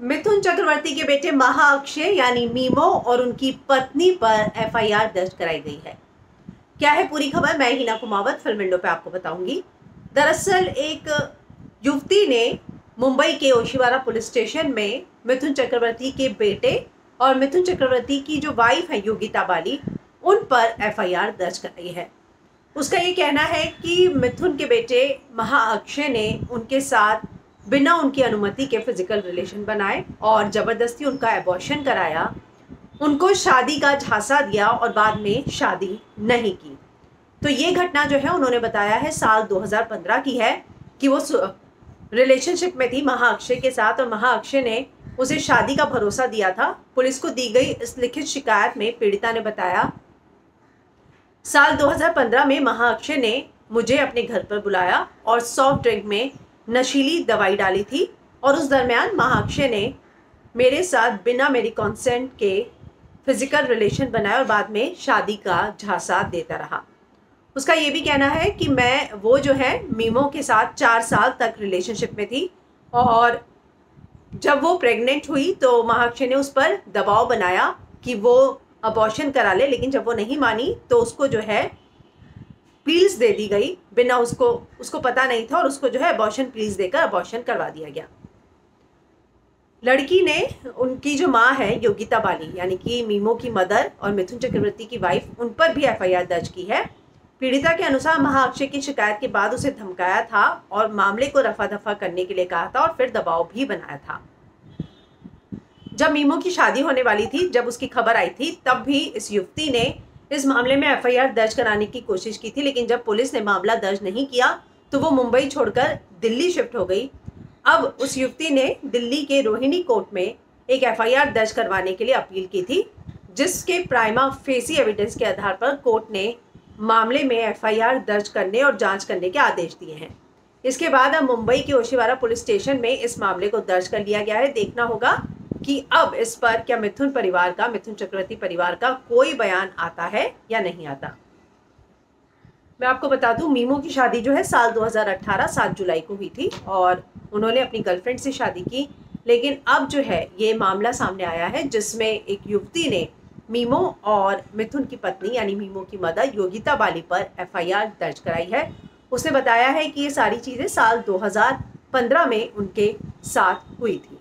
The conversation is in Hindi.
मिथुन चक्रवर्ती के बेटे महाअक्षय यानी मीमो और उनकी पत्नी पर एफआईआर दर्ज कराई गई है। क्या है पूरी खबर? मैं हिना कुमावत, फ़िल्म विंडो पे आपको बताऊँगी। दरअसल एक युवती ने मुंबई के ओशिवारा पुलिस स्टेशन में मिथुन चक्रवर्ती के बेटे और मिथुन चक्रवर्ती की जो वाइफ है, योगिता बाली, उन पर एफआईआर दर्ज कराई है। उसका ये कहना है कि मिथुन के बेटे महाअक्षय ने उनके साथ बिना उनकी अनुमति के फ़िज़िकल रिलेशन बनाए और ज़बरदस्ती उनका एबॉर्शन कराया, उनको शादी का झांसा दिया और बाद में शादी नहीं की। तो ये घटना जो है उन्होंने बताया है साल 2015 की है कि वो रिलेशनशिप में थी महाअक्षय के साथ और महाअक्षय ने उसे शादी का भरोसा दिया था। पुलिस को दी गई इस लिखित शिकायत में पीड़िता ने बताया, साल 2015 में महाअक्षय ने मुझे अपने घर पर बुलाया और सॉफ्ट ड्रिंक में नशीली दवाई डाली थी और उस दरमियान महाअक्षय ने मेरे साथ बिना मेरी कॉन्सेंट के फ़िज़िकल रिलेशन बनाए और बाद में शादी का झांसा देता रहा। उसका ये भी कहना है कि मैं वो जो है, मीमो के साथ चार साल तक रिलेशनशिप में थी और जब वो प्रेग्नेंट हुई तो महाअक्षय ने उस पर दबाव बनाया कि वो अबॉर्शन करा ले, लेकिन जब वो नहीं मानी तो उसको जो है पील्स दे दी गई, बिना उसको उसको पता नहीं था और उसको जो है अबॉर्शन पील्स देकर अबॉर्शन करवा दिया गया। लड़की ने, उनकी जो माँ है, योगिता बाली, यानी कि मीमो की मदर और मिथुन चक्रवर्ती की वाइफ उन पर भी एफआईआर दर्ज की है। पीड़िता के अनुसार महाअक्षय की शिकायत के बाद उसे धमकाया था और मामले को रफा दफ़ा करने के लिए कहा था और फिर दबाव भी बनाया था। जब मीमो की शादी होने वाली थी, जब उसकी खबर आई थी, तब भी इस युवती ने इस मामले में एफआईआर दर्ज कराने की कोशिश की थी, लेकिन जब पुलिस ने मामला दर्ज नहीं किया तो वो मुंबई छोड़कर दिल्ली शिफ्ट हो गई। अब उस युवती ने दिल्ली के रोहिणी कोर्ट में एक एफआईआर दर्ज करवाने के लिए अपील की थी, जिसके प्राइमा फेसी एविडेंस के आधार पर कोर्ट ने मामले में एफआईआर दर्ज करने और जाँच करने के आदेश दिए हैं। इसके बाद अब मुंबई के ओशिवारा पुलिस स्टेशन में इस मामले को दर्ज कर लिया गया है। देखना होगा कि अब इस पर क्या मिथुन परिवार का, मिथुन चक्रवर्ती परिवार का कोई बयान आता है या नहीं आता? मैं आपको बता दूँ, मीमो की शादी जो है साल 2018 सात जुलाई को हुई थी और उन्होंने अपनी गर्लफ्रेंड से शादी की। लेकिन अब जो है, ये मामला सामने आया है जिसमें एक युवती ने मीमो और मिथुन की पत्नी, यानी मीमो की मदर, योगिता बाली पर एफआईआर दर्ज कराई है। उसने बताया है कि ये सारी चीज़ें साल 2015 में उनके साथ हुई थी।